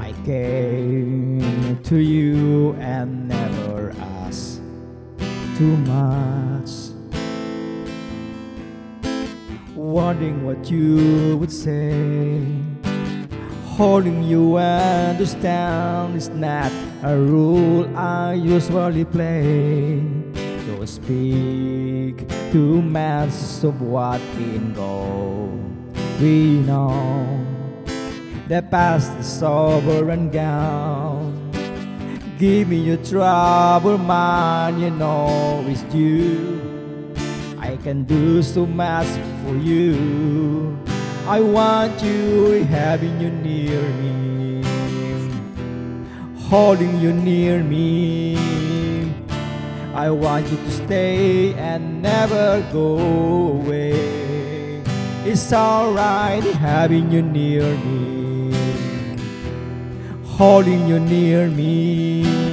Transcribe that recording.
I came to you and never asked too much. Wondering what you would say. Holding you understand is not a rule I usually play. Don't speak too much of what can go. We know the past over and gone. Give me your trouble, man, you know it's you. I can do so much for you. I want you having you near me, holding you near me. I want you to stay and never go away. It's alright having you near me, holding you near me.